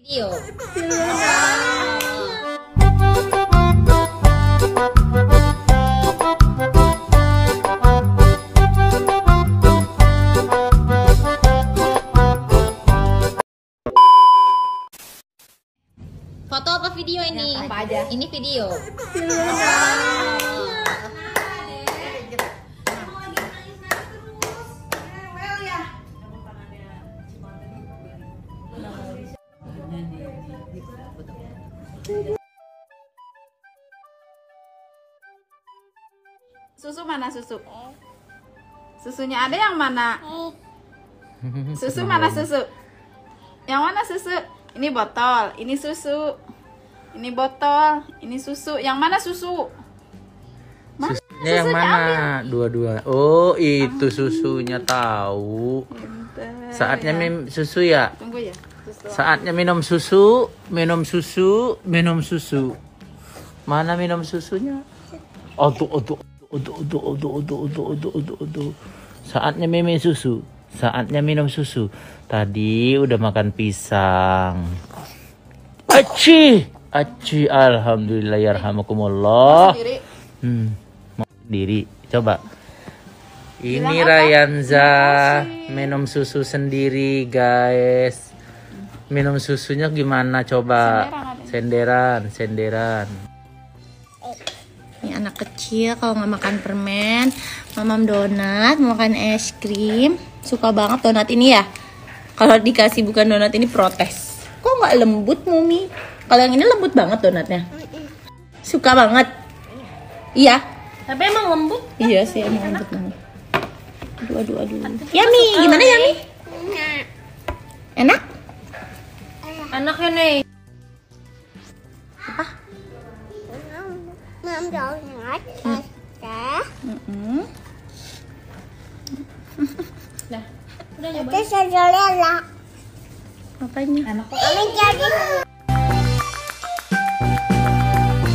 Video. Foto apa video ini? Apa aja? Ini video. Susu mana susu? Susunya ada yang mana? Susu mana susu? Yang mana susu? Ini botol, ini susu. Ini botol, ini susu. Yang mana susu? Mana? Susunya yang mana? Dua-dua. Oh, itu susunya tahu. Saatnya minum susu ya. Tunggu ya. Saatnya minum susu, minum susu, minum susu. Mana minum susunya? Oh tuh, oh tuh, oh tuh, oh tuh, oh tuh. Saatnya minum susu. Saatnya minum susu. Tadi udah makan pisang. Aci, aci, alhamdulillah ya rahmakumullah. Hmm, mau sendiri. Coba. Ini? Rayanza minum susu sendiri, guys. Minum susunya gimana coba? Senderan, senderan. Ini anak kecil kalau nggak makan permen, mamam donat, mau makan es krim, suka banget donat ini ya. Kalau dikasih bukan donat ini protes. Kok nggak lembut mumi? Kalau yang ini lembut banget donatnya. Suka banget. Iya. Tapi emang lembut. Iya sih emang lembut banget. Aduh aduh aduh. Yami, gimana Yami? Enak? Anak yun eh. Apa? Mom don't like us there. Mm-mm. Dah. Udah nyoba. Itu sejolah lah. Anak.